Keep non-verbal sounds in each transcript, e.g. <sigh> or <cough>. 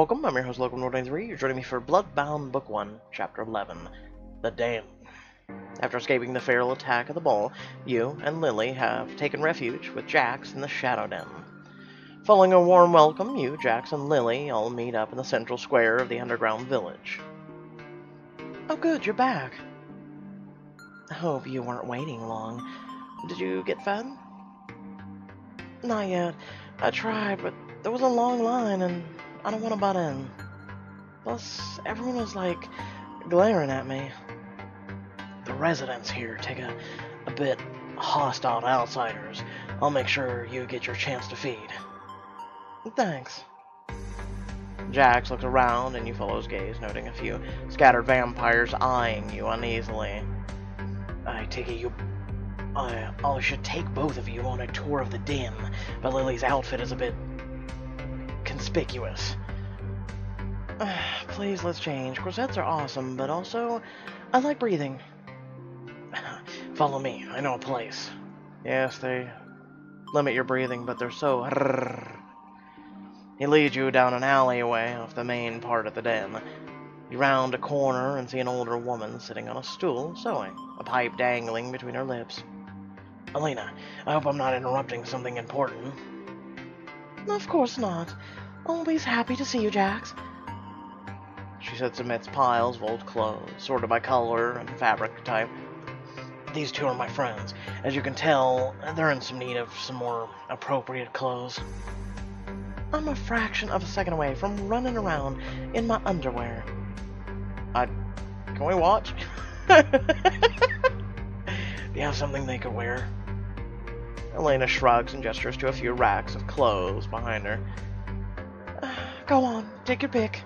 Welcome, I'm your host, Lokim 193. You're joining me for Bloodbound Book 1, Chapter 11, The Den. After escaping the feral attack of the ball, you and Lily have taken refuge with Jax in the Shadow Den. Following a warm welcome, you, Jax, and Lily all meet up in the central square of the underground village. Oh good, you're back. I hope you weren't waiting long. Did you get fed? Not yet. I tried, but there was a long line and I don't want to butt in. Plus, everyone was like glaring at me. The residents here take a, a bit hostile to outsiders. I'll make sure you get your chance to feed. Thanks. Jax looks around and you follow his gaze, noting a few scattered vampires eyeing you uneasily. I take it you. I, I should take both of you on a tour of the den, but Lily's outfit is a bit conspicuous. <sighs> Please, let's change. Corsets are awesome, but also, I like breathing. <sighs> Follow me. I know a place. Yes, they limit your breathing, but they're so. He leads you down an alleyway off the main part of the den. You round a corner and see an older woman sitting on a stool, sewing, a pipe dangling between her lips. Elena, I hope I'm not interrupting something important. Of course not. Always happy to see you, Jax. She sits amidst piles of old clothes, sorted by color and fabric type. These two are my friends. As you can tell, they're in some need of some more appropriate clothes. I'm a fraction of a second away from running around in my underwear. I... Can we watch? <laughs> Do you have something they could wear? Elena shrugs and gestures to a few racks of clothes behind her. Go on, take your pick.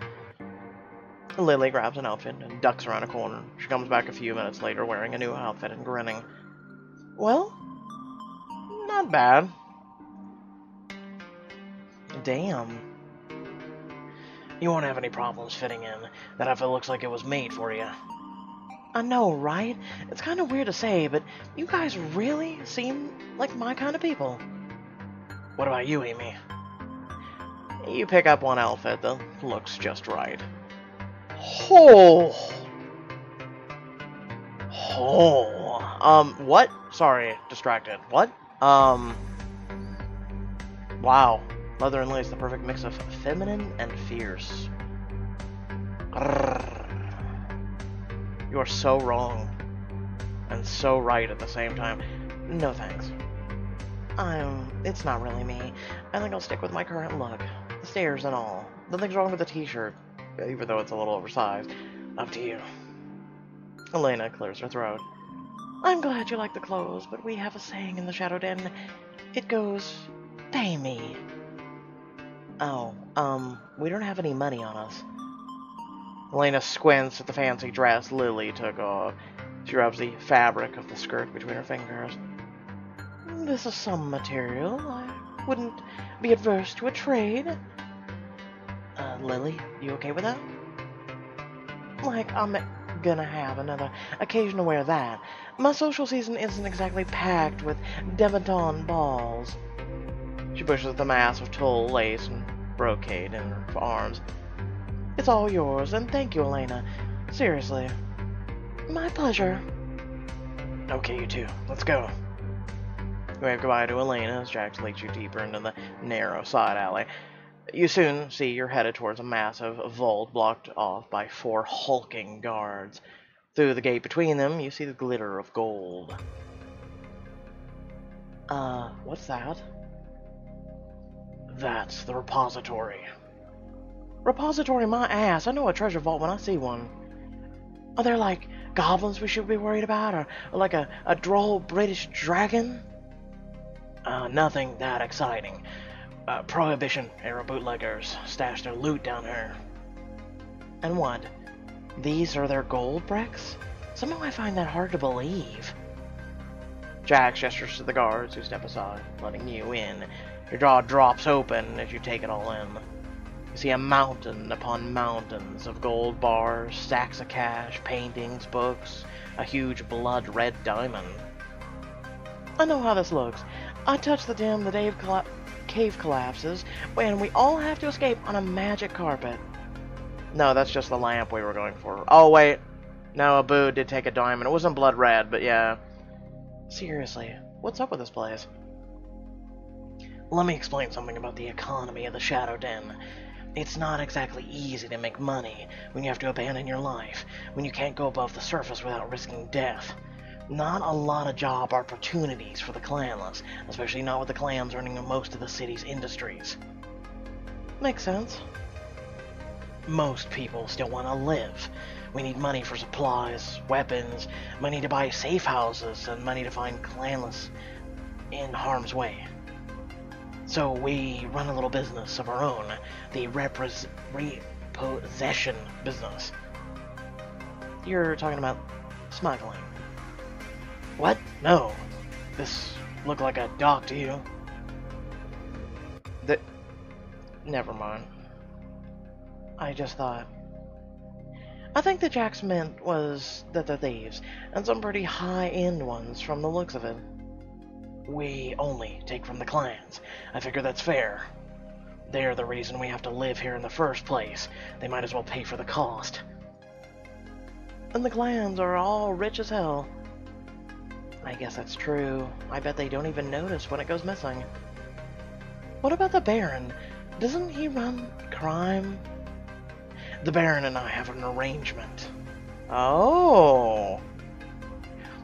Lily grabs an outfit and ducks around a corner. She comes back a few minutes later wearing a new outfit and grinning. Well, not bad. Damn. You won't have any problems fitting in. That outfit looks like it was made for you. I know, right? It's kind of weird to say, but you guys really seem like my kind of people. What about you, Amy? You pick up one outfit that looks just right. Oh! Oh. Um, what? Sorry, distracted. What? Um... Wow. Mother and Lace, the perfect mix of feminine and fierce. You are so wrong. And so right at the same time. No thanks. I'm... It's not really me. I think I'll stick with my current look. The stairs and all. Nothing's wrong with the t-shirt, even though it's a little oversized. Up to you. Elena clears her throat. I'm glad you like the clothes, but we have a saying in the Shadow Den. It goes, pay me. Oh, um, we don't have any money on us. Elena squints at the fancy dress Lily took off. She rubs the fabric of the skirt between her fingers. This is some material. I wouldn't be adverse to a trade. Lily, you okay with that? Like, I'm gonna have another occasion to wear that. My social season isn't exactly packed with debutante balls. She pushes the mass of tulle, lace, and brocade in her arms. It's all yours, and thank you, Elena. Seriously. My pleasure. Okay, you two. Let's go. You wave goodbye to Elena as Jax leads you deeper into the narrow side alley. You soon see you're headed towards a massive vault blocked off by four hulking guards. Through the gate between them, you see the glitter of gold. Uh, what's that? That's the repository. Repository my ass. I know a treasure vault when I see one. Are there, like, goblins we should be worried about? Or, or like a, a droll British dragon? Uh, nothing that exciting. Uh, Prohibition era bootleggers stash their loot down here. And what? These are their gold bricks? Somehow I find that hard to believe. Jax gestures to the guards who step aside, letting you in. Your jaw drops open as you take it all in. You see a mountain upon mountains of gold bars, stacks of cash, paintings, books, a huge blood red diamond. I know how this looks. I touched the gem the day of cave collapses, and we all have to escape on a magic carpet. No, that's just the lamp we were going for. Oh, wait. No, Abu did take a diamond. It wasn't blood red, but yeah. Seriously, what's up with this place? Let me explain something about the economy of the Shadow Den. It's not exactly easy to make money when you have to abandon your life, when you can't go above the surface without risking death. Not a lot of job opportunities for the clanless, especially not with the clans running most of the city's industries. Makes sense. Most people still want to live. We need money for supplies, weapons, money to buy safe houses, and money to find clanless in harm's way. So we run a little business of our own, the repossession business. You're talking about smuggling. What? No. This look like a dock to you. The... Never mind. I just thought... I think the Jax meant was that they're thieves, and some pretty high-end ones from the looks of it. We only take from the clans. I figure that's fair. They're the reason we have to live here in the first place. They might as well pay for the cost. And the clans are all rich as hell. I guess that's true. I bet they don't even notice when it goes missing. What about the Baron? Doesn't he run crime? The Baron and I have an arrangement. Oh.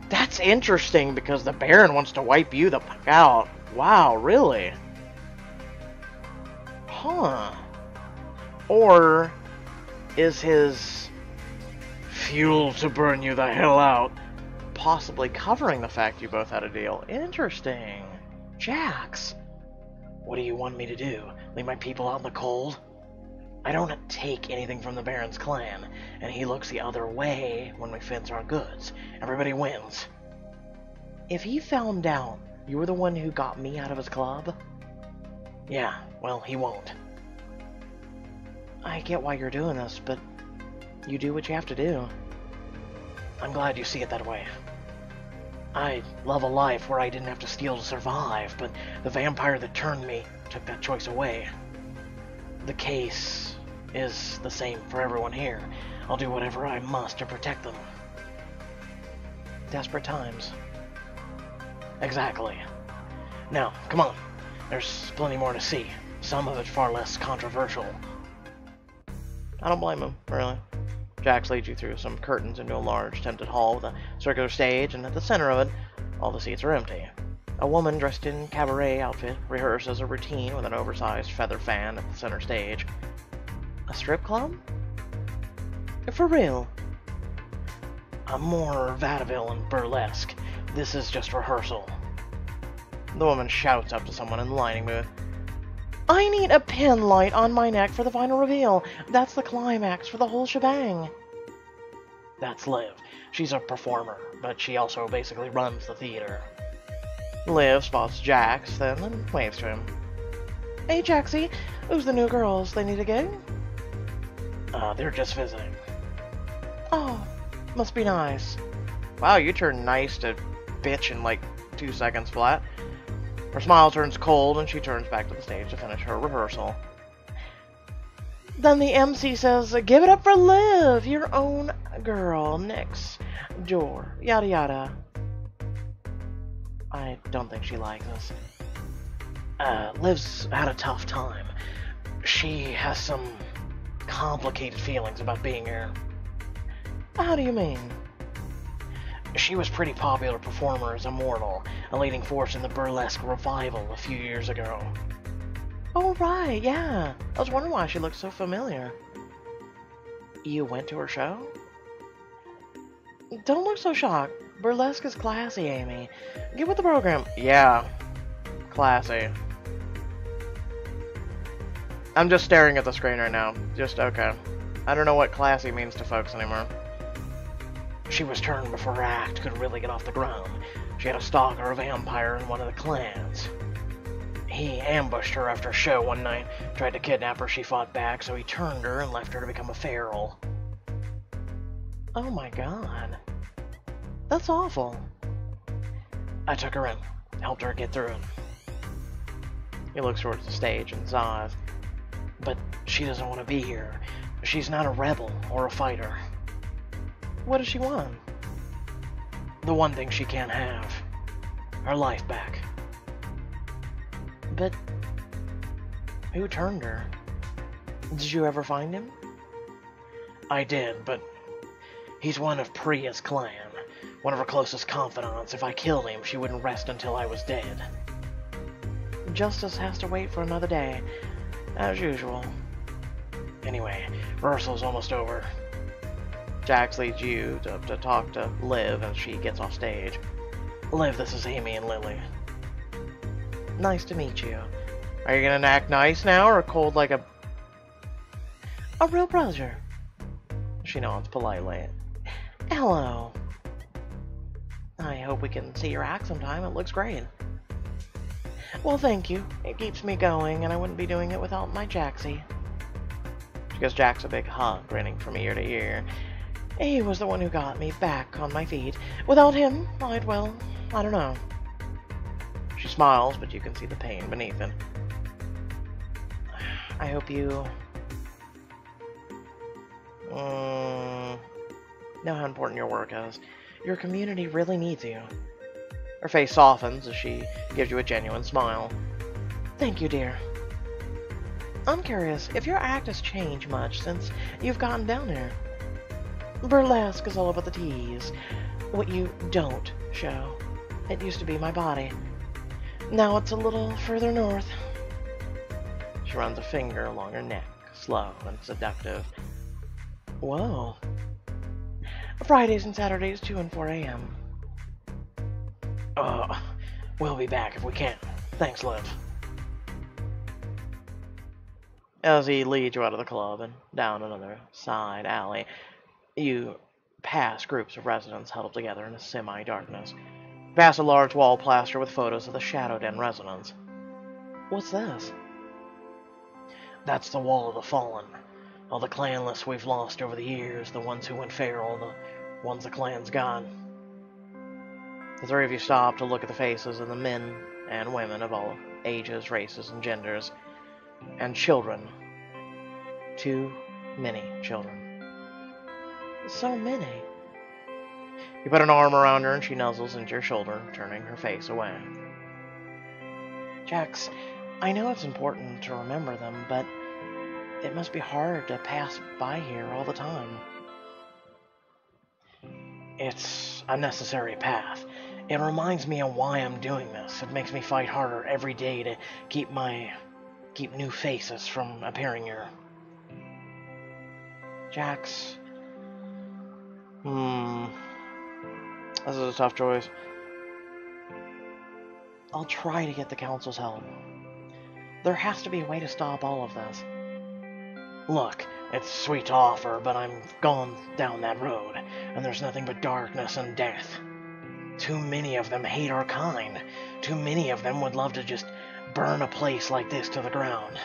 That's interesting because the Baron wants to wipe you the fuck out. Wow, really? Huh. Or is his fuel to burn you the hell out possibly covering the fact you both had a deal. Interesting. Jax. What do you want me to do? Leave my people out in the cold? I don't take anything from the Baron's clan, and he looks the other way when we fence our goods. Everybody wins. If he found out you were the one who got me out of his club, yeah, well, he won't. I get why you're doing this, but you do what you have to do. I'm glad you see it that way. I love a life where I didn't have to steal to survive, but the vampire that turned me took that choice away. The case is the same for everyone here. I'll do whatever I must to protect them. Desperate times. Exactly. Now, come on. There's plenty more to see. Some of it far less controversial. I don't blame him, really. Jax leads you through some curtains into a large tented hall with a circular stage, and at the center of it, all the seats are empty. A woman dressed in cabaret outfit rehearses a routine with an oversized feather fan at the center stage. A strip club? For real? I'm more vaudeville and burlesque. This is just rehearsal. The woman shouts up to someone in the lining booth. I need a pin light on my neck for the final reveal. That's the climax for the whole shebang. That's Liv. She's a performer, but she also basically runs the theater. Liv spots Jax, then, and waves to him. Hey, Jaxie, who's the new girls? They need a gig? Uh, they're just visiting. Oh, must be nice. Wow, you turn nice to bitch in like two seconds flat. Her smile turns cold and she turns back to the stage to finish her rehearsal. Then the MC says, Give it up for Liv, your own girl, next door, yada yada. I don't think she likes us. Uh, Liv's had a tough time. She has some complicated feelings about being here. How do you mean? She was pretty popular performer as Immortal, a leading force in the burlesque revival a few years ago. Oh, right, yeah. I was wondering why she looked so familiar. You went to her show? Don't look so shocked. Burlesque is classy, Amy. Get with the program. Yeah. Classy. I'm just staring at the screen right now. Just, okay. I don't know what classy means to folks anymore. She was turned before her act could really get off the ground. She had a stalker, a vampire, in one of the clans. He ambushed her after a show one night, tried to kidnap her, she fought back, so he turned her and left her to become a feral. Oh my god. That's awful. I took her in, helped her get through it. He looks towards the stage and sighs. But she doesn't want to be here. She's not a rebel or a fighter. What does she want? The one thing she can't have. Her life back. But who turned her? Did you ever find him? I did, but he's one of Priya's clan, one of her closest confidants. If I killed him, she wouldn't rest until I was dead. Justice has to wait for another day, as usual. Anyway, rehearsal's almost over. Jax leads you to, to talk to Liv as she gets off stage. Liv, this is Amy and Lily. Nice to meet you. Are you gonna act nice now or cold like a... A real brother? She nods politely. Hello. I hope we can see your act sometime. It looks great. Well, thank you. It keeps me going, and I wouldn't be doing it without my Jaxie. She gives Jax a big hug, grinning from ear to ear. He was the one who got me back on my feet. Without him, I'd, well, I don't know. She smiles, but you can see the pain beneath it. I hope you um, know how important your work is. Your community really needs you. Her face softens as she gives you a genuine smile. Thank you, dear. I'm curious if your act has changed much since you've gotten down there. Burlesque is all about the tease. What you don't show. It used to be my body. Now it's a little further north. She runs a finger along her neck, slow and seductive. Whoa. Fridays and Saturdays, 2 and 4 a.m. Uh, we'll be back if we can. Thanks, Liv. As he leads you out of the club and down another side alley, you pass groups of residents huddled together in a semi-darkness. Pass a large wall plaster with photos of the Shadow Den residents. What's this? That's the Wall of the Fallen. All the clanless we've lost over the years, the ones who went feral, the ones the clan's gone. The three of you stop to look at the faces of the men and women of all ages, races, and genders, and children. Too many children. So many. You put an arm around her and she nuzzles into your shoulder, turning her face away. Jax, I know it's important to remember them, but it must be hard to pass by here all the time. It's a necessary path. It reminds me of why I'm doing this. It makes me fight harder every day to keep my keep new faces from appearing here. Jax. Hmm. This is a tough choice. I'll try to get the council's help. There has to be a way to stop all of this. Look, it's sweet to offer, but I'm gone down that road, and there's nothing but darkness and death. Too many of them hate our kind. Too many of them would love to just burn a place like this to the ground.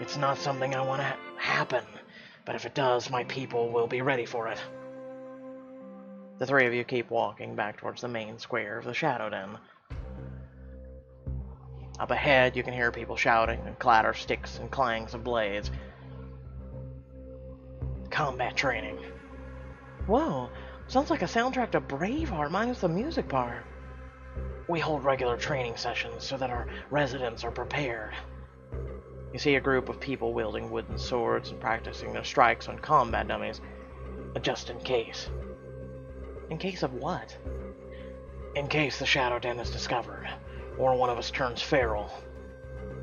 It's not something I want to ha happen, but if it does, my people will be ready for it. The three of you keep walking back towards the main square of the Shadow Den. Up ahead, you can hear people shouting and clatter sticks and clangs of blades. Combat training. Whoa, sounds like a soundtrack to Braveheart minus the music part. We hold regular training sessions so that our residents are prepared. You see a group of people wielding wooden swords and practicing their strikes on combat dummies, just in case. In case of what? In case the Shadow Den is discovered, or one of us turns feral,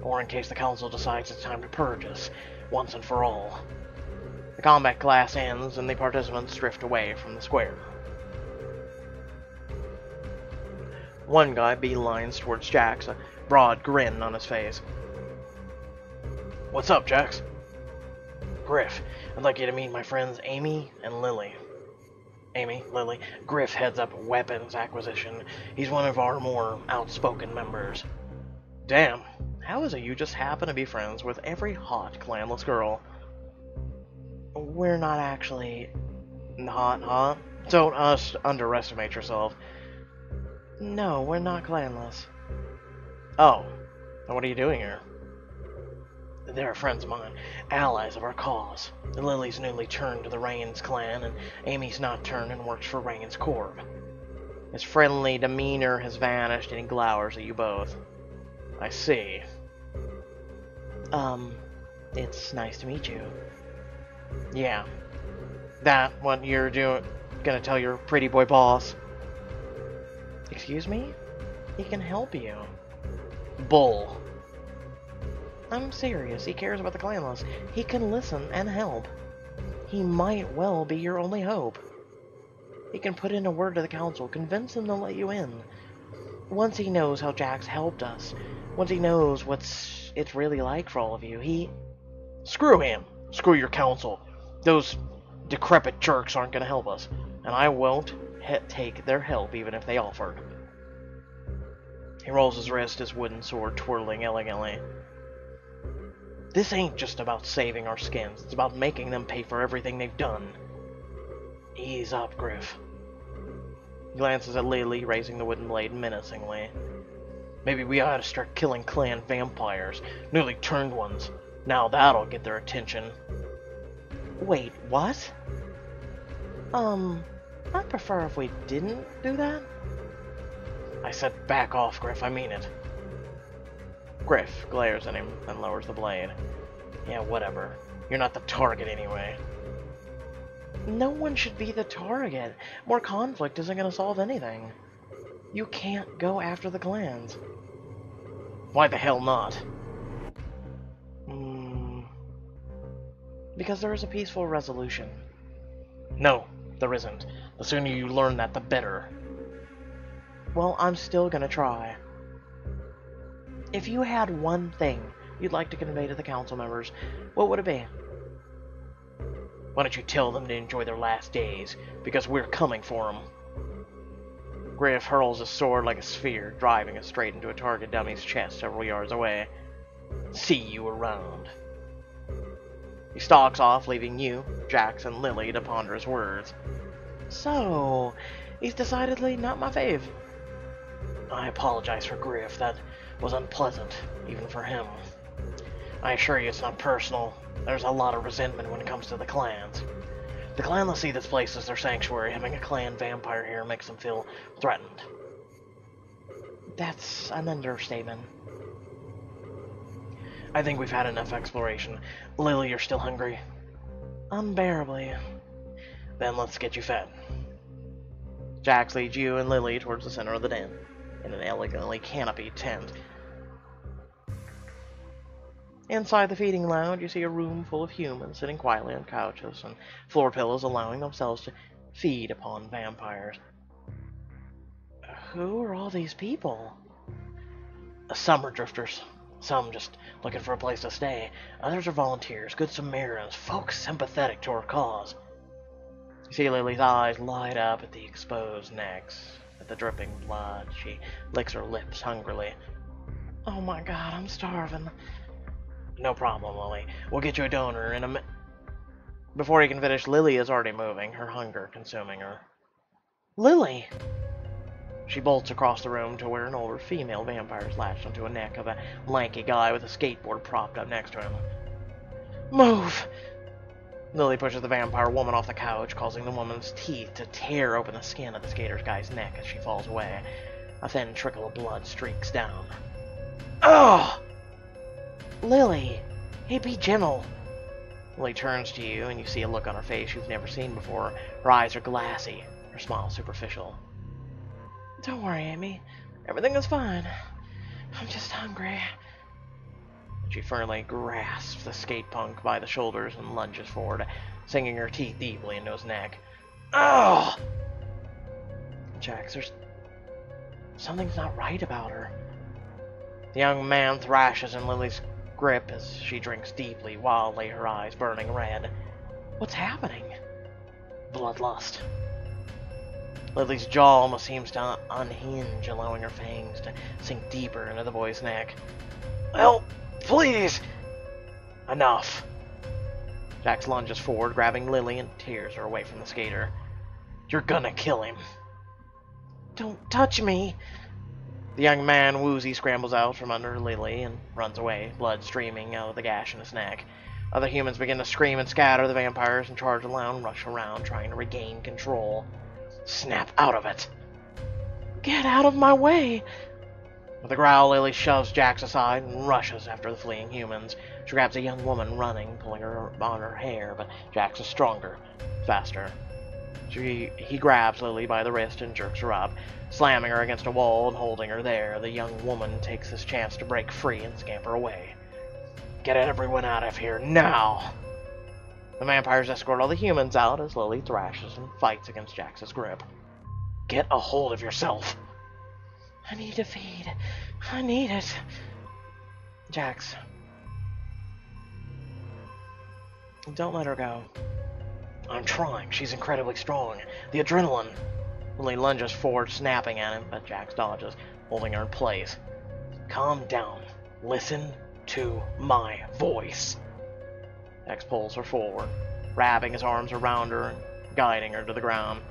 or in case the Council decides it's time to purge us, once and for all. The combat class ends and the participants drift away from the square. One guy beelines towards Jax, a broad grin on his face. What's up, Jax? Griff, I'd like you to meet my friends Amy and Lily. Amy, Lily, Griff heads up weapons acquisition. He's one of our more outspoken members. Damn, how is it you just happen to be friends with every hot clanless girl? We're not actually hot, huh? Don't us underestimate yourself. No, we're not clanless. Oh, Now what are you doing here? They're friends of mine, allies of our cause. Lily's newly turned to the Raines clan, and Amy's not turned and works for Raines Corp. His friendly demeanor has vanished, and he glowers at you both. I see. Um, it's nice to meet you. Yeah. That what you're doing gonna tell your pretty boy boss. Excuse me? He can help you. Bull. I'm serious. He cares about the clanless. He can listen and help. He might well be your only hope. He can put in a word to the council, convince them to let you in. Once he knows how Jax helped us, once he knows what's it's really like for all of you, he... Screw him! Screw your council! Those decrepit jerks aren't gonna help us, and I won't take their help even if they offered. He rolls his wrist, his wooden sword twirling elegantly. This ain't just about saving our skins, it's about making them pay for everything they've done. Ease up, Griff. He glances at Lily, raising the wooden blade menacingly. Maybe we ought to start killing clan vampires, newly turned ones. Now that'll get their attention. Wait, what? Um, I prefer if we didn't do that. I said back off, Griff, I mean it. Griff glares at him and lowers the blade. Yeah, whatever. You're not the target anyway. No one should be the target. More conflict isn't going to solve anything. You can't go after the clans. Why the hell not? Hmm. Because there is a peaceful resolution. No, there isn't. The sooner you learn that, the better. Well, I'm still gonna try. If you had one thing you'd like to convey to the council members, what would it be? Why don't you tell them to enjoy their last days, because we're coming for them. Griff hurls his sword like a sphere, driving it straight into a target dummy's chest several yards away. See you around. He stalks off, leaving you, Jax, and Lily to ponder his words. So, he's decidedly not my fave. I apologize for Griff. That was unpleasant, even for him. I assure you it's not personal. There's a lot of resentment when it comes to the clans. The clanless see this place as their sanctuary. Having a clan vampire here makes them feel threatened. That's an understatement. I think we've had enough exploration. Lily, you're still hungry? Unbearably. Then let's get you fed. Jax leads you and Lily towards the center of the den, in an elegantly canopied tent. Inside the feeding lounge, you see a room full of humans sitting quietly on couches and floor pillows, allowing themselves to feed upon vampires. Who are all these people? Some are drifters. Some just looking for a place to stay. Others are volunteers, good Samaritans, folks sympathetic to our cause. You see Lily's eyes light up at the exposed necks, at the dripping blood. She licks her lips hungrily. Oh my god, I'm starving. No problem, Lily. We'll get you a donor in a mi- Before he can finish, Lily is already moving, her hunger consuming her. Lily! She bolts across the room to where an older female vampire is latched onto a neck of a lanky guy with a skateboard propped up next to him. Move! Lily pushes the vampire woman off the couch, causing the woman's teeth to tear open the skin of the skater's guy's neck as she falls away. A thin trickle of blood streaks down. Ugh! Lily! Hey, be gentle! Lily turns to you, and you see a look on her face you've never seen before. Her eyes are glassy, her smile superficial. Don't worry, Amy. Everything is fine. I'm just hungry. She firmly grasps the skate punk by the shoulders and lunges forward, sinking her teeth deeply into his neck. Ugh! Jax, there's... Something's not right about her. The young man thrashes in Lily's grip as she drinks deeply, wildly, her eyes burning red. What's happening? Bloodlust. Lily's jaw almost seems to unhinge, allowing her fangs to sink deeper into the boy's neck. Help! Please! Enough! Jax lunges forward, grabbing Lily and tears her away from the skater. You're gonna kill him. Don't touch me! The young man woozy scrambles out from under Lily and runs away, blood streaming out of the gash in his neck. Other humans begin to scream and scatter. The vampires in charge alone rush around, trying to regain control. Snap out of it! Get out of my way! With a growl, Lily shoves Jax aside and rushes after the fleeing humans. She grabs a young woman running, pulling her on her hair, but Jax is stronger, faster. She, he grabs Lily by the wrist and jerks her up, slamming her against a wall and holding her there. The young woman takes his chance to break free and scamper away. Get everyone out of here now! The vampires escort all the humans out as Lily thrashes and fights against Jax's grip. Get a hold of yourself! I need to feed. I need it. Jax. Don't let her go. I'm trying. She's incredibly strong. The adrenaline. Lily lunges forward, snapping at him, but Jax dodges, holding her in place. Calm down. Listen to my voice. Jax pulls her forward, wrapping his arms around her guiding her to the ground.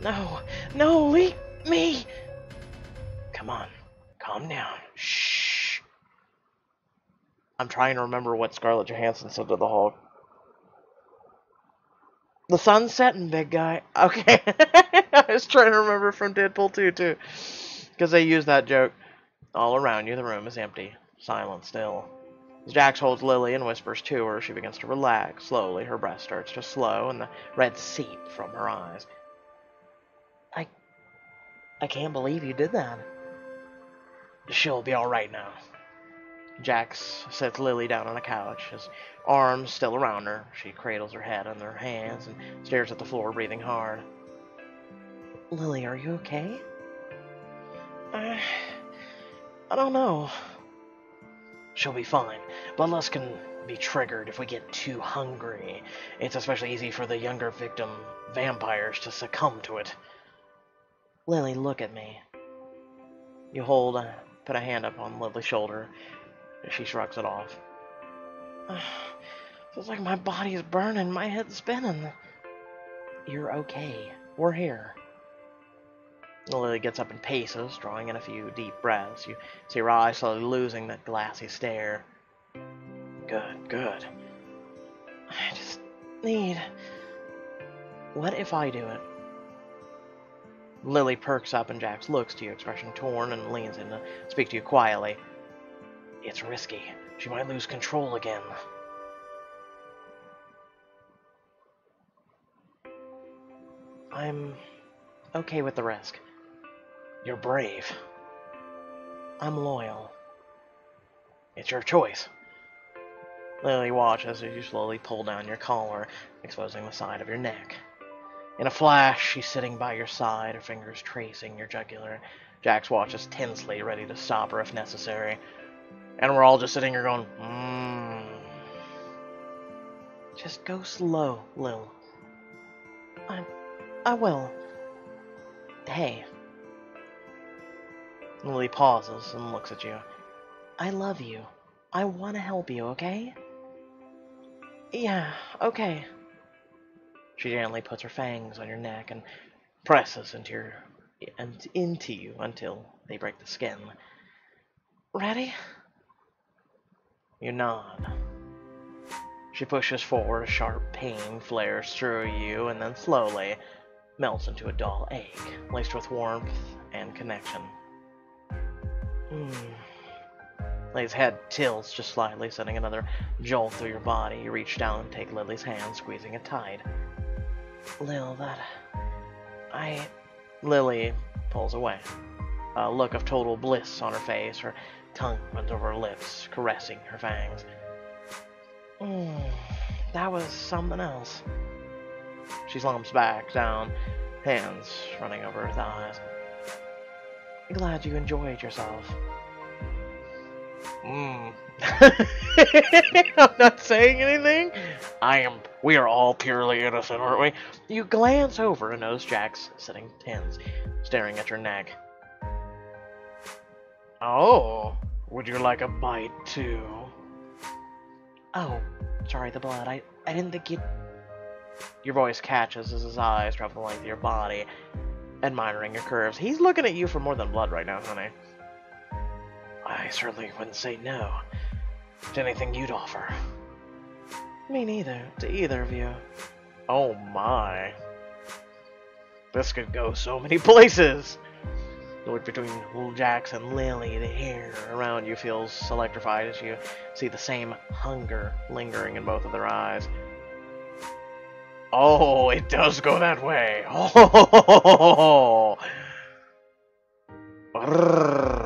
No, no, leave me! Come on, calm down. Shh. I'm trying to remember what Scarlett Johansson said to the Hulk. The sun's setting, big guy. Okay. <laughs> I was trying to remember from Deadpool 2, too. Because they use that joke. All around you, the room is empty. Silent still. As Jax holds Lily and whispers to her, she begins to relax. Slowly, her breath starts to slow, and the red seep from her eyes. I... I can't believe you did that. She'll be alright now. Jax sets Lily down on a couch, his arms still around her. She cradles her head on her hands and stares at the floor, breathing hard. Lily, are you okay? I, I don't know. She'll be fine. Bloodlust can be triggered if we get too hungry. It's especially easy for the younger victim vampires to succumb to it. Lily, look at me. You hold, uh, put a hand up on Lily's shoulder. She shrugs it off. <sighs> Feels like my body is burning, my head's spinning. You're okay. We're here. Lily gets up and paces, drawing in a few deep breaths. You see her eyes slowly losing that glassy stare. Good, good. I just need... What if I do it? Lily perks up and Jax looks to you, expression torn, and leans in to speak to you quietly. It's risky. She might lose control again. I'm okay with the risk. You're brave. I'm loyal. It's your choice. Lily watches as you slowly pull down your collar, exposing the side of your neck. In a flash, she's sitting by your side, her fingers tracing your jugular. Jax watches tensely, ready to stop her if necessary. And we're all just sitting here going, mmm. Just go slow, Lil. I, I will. Hey. Lily pauses and looks at you. I love you. I want to help you, okay? Yeah, okay. She gently puts her fangs on your neck and presses into your and into you until they break the skin. Ready? You nod. She pushes forward, a sharp pain flares through you, and then slowly melts into a dull ache, laced with warmth and connection. Hmm. Lily's head tilts just slightly, sending another jolt through your body. You reach down and take Lily's hand, squeezing it tight. Lil, that... I... Lily pulls away. A look of total bliss on her face, her tongue runs over her lips, caressing her fangs. Mm, that was something else. She slumps back down, hands running over her thighs. Glad you enjoyed yourself. Mm. <laughs> I'm not saying anything. I am. We are all purely innocent, aren't we? You glance over and notice Jax sitting tense, staring at your neck. Oh, would you like a bite too? Oh, sorry, the blood. I, I didn't think you'd... Your voice catches as his eyes travel the length of your body, admiring your curves. He's looking at you for more than blood right now, honey. I certainly wouldn't say no to anything you'd offer. Me neither, to either of you. Oh my. This could go so many <laughs> places! You look between Little Jax and Lily, the hair around you feels electrified as you see the same hunger lingering in both of their eyes. Oh, it does go that way. <laughs> Oh,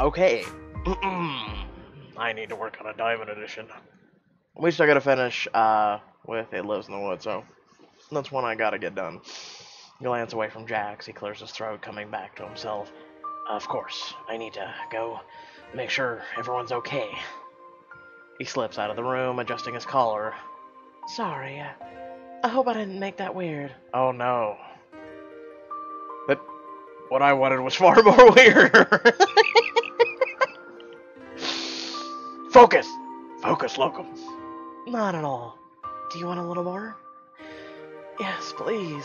Okay. <clears throat> I need to work on a diamond edition. We still gotta finish uh, with It Lives in the Woods, so that's one I gotta get done. Glance away from Jax, he clears his throat, coming back to himself. Of course, I need to go make sure everyone's okay. He slips out of the room, adjusting his collar. Sorry, I hope I didn't make that weird. Oh no. But what I wanted was far <laughs> more weird. <laughs> Focus! Focus, Lokim. Not at all. Do you want a little more? Yes, please.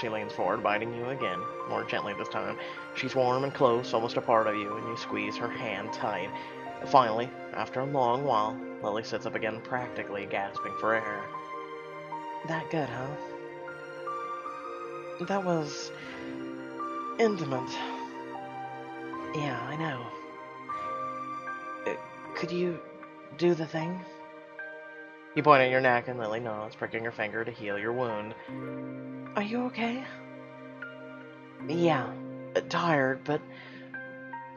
She leans forward, biting you again, more gently this time. She's warm and close, almost a part of you, and you squeeze her hand tight. Finally, after a long while, Lily sits up again, practically gasping for air. That good, huh? That was... intimate. Yeah, I know. Could you do the thing? You point at your neck and Lily nods, pricking her finger to heal your wound. Are you okay? Yeah, tired, but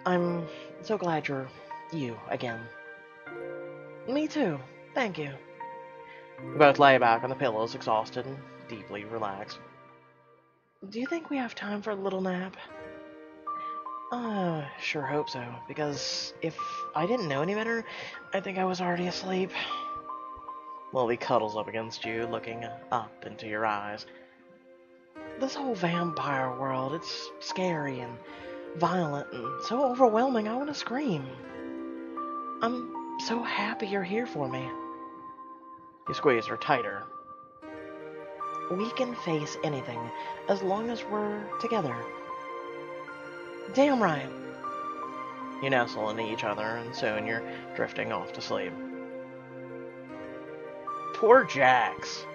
I'm so glad you're you again. Me too, thank you. We both lay back on the pillows, exhausted and deeply relaxed. Do you think we have time for a little nap? Uh, <sighs> sure hope so, because if I didn't know any better, I think I was already asleep. Lily cuddles up against you, looking up into your eyes. This whole vampire world, it's scary and violent and so overwhelming I want to scream. I'm so happy you're here for me. You squeeze her tighter. We can face anything as long as we're together. Damn right. You nestle into each other, and soon you're drifting off to sleep. Poor Jax.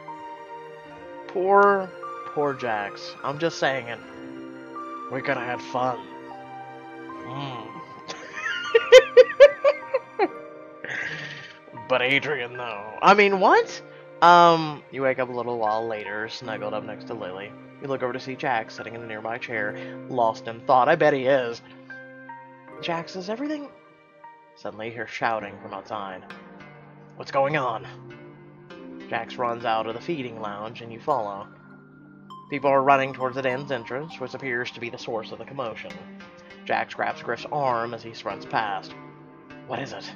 Poor, poor Jax. I'm just saying it. We could have had fun. Mm. <laughs> but Adrian, though. I mean, what? Um, you wake up a little while later, snuggled up next to Lily. You look over to see Jax sitting in a nearby chair, lost in thought. I bet he is. Jax says, everything... Suddenly you hear shouting from outside. What's going on? Jax runs out of the feeding lounge and you follow. People are running towards the den's entrance, which appears to be the source of the commotion. Jax grabs Griff's arm as he sprints past. What is it?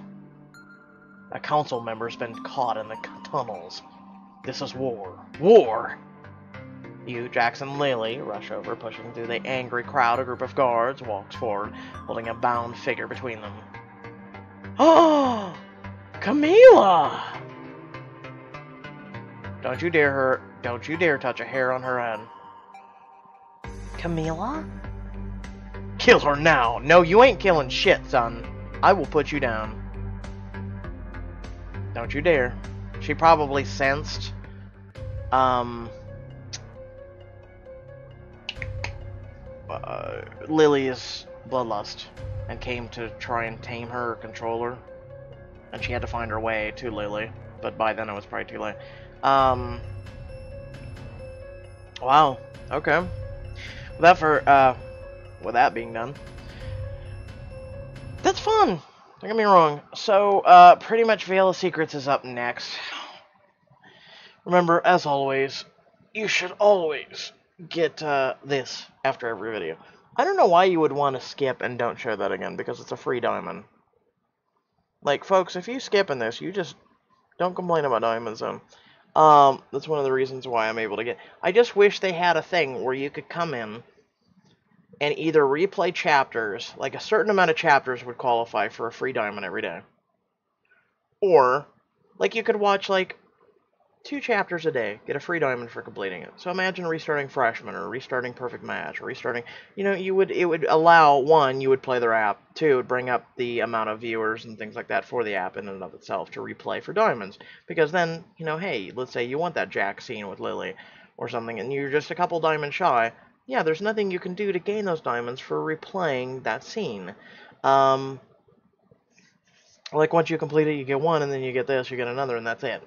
A council member's been caught in the tunnels. This is war. War! You, Jackson, Lily rush over, pushing through the angry crowd. A group of guards walks forward, holding a bound figure between them. Oh! Kamilah! Don't you dare her. Don't you dare touch a hair on her head. Kamilah? Kill her now. No, you ain't killing shit, son. I will put you down. Don't you dare. She probably sensed, um, uh, Lily's bloodlust and came to try and tame her control her. And she had to find her way to Lily, but by then it was probably too late. Um. Wow. Okay. With that for uh, with that being done, that's fun. Don't get me wrong. So, uh, pretty much Veil of Secrets is up next. Remember, as always, you should always get uh, this after every video. I don't know why you would want to skip and don't share that again, because it's a free diamond. Like, folks, if you skip in this, you just don't complain about diamonds, then. Um, that's one of the reasons why I'm able to get. I just wish they had a thing where you could come in and either replay chapters, like a certain amount of chapters would qualify for a free diamond every day. Or, like, you could watch, like, two chapters a day, get a free diamond for completing it. So imagine restarting Freshman or restarting Perfect Match or restarting, you know, you would it would allow one, you would play their app, two, it would bring up the amount of viewers and things like that for the app in and of itself to replay for diamonds. Because then, you know, hey, let's say you want that Jax scene with Lily or something and you're just a couple diamonds shy. Yeah, there's nothing you can do to gain those diamonds for replaying that scene. Um, like once you complete it, you get one, and then you get this, you get another, and that's it.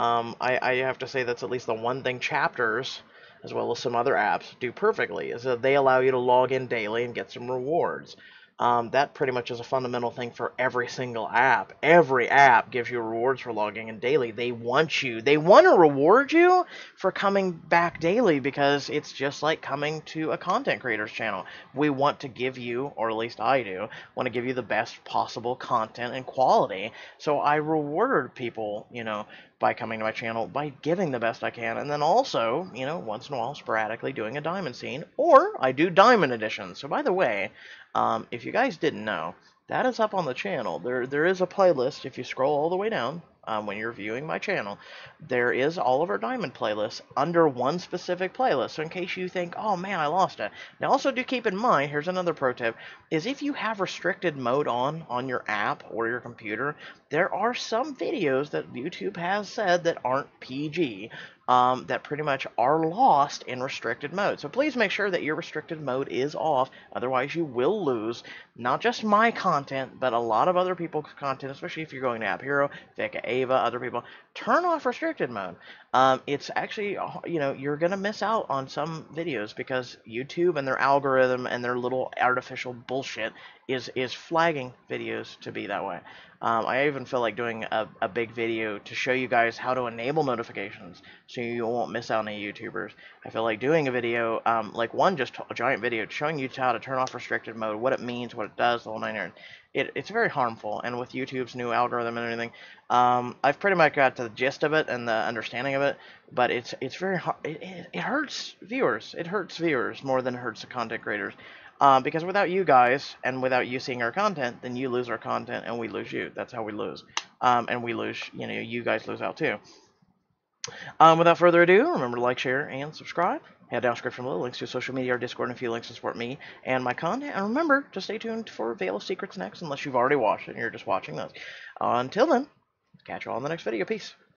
Um, I, I have to say that's at least the one thing chapters, as well as some other apps, do perfectly, is that they allow you to log in daily and get some rewards. Um, that pretty much is a fundamental thing for every single app. Every app gives you rewards for logging in daily. They want you. They want to reward you for coming back daily because it's just like coming to a content creator's channel. We want to give you, or at least I do, want to give you the best possible content and quality. So I reward people, you know, by coming to my channel by giving the best I can, and then also, you know, once in a while, sporadically doing a diamond scene, or I do diamond editions. So by the way, um, if you guys didn't know, that is up on the channel. There, there is a playlist if you scroll all the way down um, when you're viewing my channel. There is all of our diamond playlists under one specific playlist. So in case you think, oh man, I lost it. Now also do keep in mind, here's another pro tip, is if you have restricted mode on on your app or your computer, there are some videos that YouTube has said that aren't PG um, that pretty much are lost in restricted mode. So please make sure that your restricted mode is off, otherwise you will lose not just my content, but a lot of other people's content, especially if you're going to App Hero, Vika Ava, other people. Turn off restricted mode. Um, it's actually, you know, you're going to miss out on some videos because YouTube and their algorithm and their little artificial bullshit is, is flagging videos to be that way. Um, I even feel like doing a, a big video to show you guys how to enable notifications so you won't miss out on any YouTubers. I feel like doing a video, um, like one just a giant video showing you how to turn off restricted mode, what it means, what it does, the whole nine yards. It, it's very harmful, and with YouTube's new algorithm and everything, um, I've pretty much got to the gist of it and the understanding of it. But it's it's very. It, it, it hurts viewers. It hurts viewers more than it hurts the content creators. Uh, because without you guys and without you seeing our content, then you lose our content and we lose you. That's how we lose. Um, and we lose, you know, you guys lose out too. Um, without further ado, remember to like, share, and subscribe. Head down description below, links to social media, our Discord, and a few links to support me and my content. And remember to stay tuned for Veil of Secrets next, unless you've already watched it and you're just watching. Uh, until then, catch you all in the next video. Peace.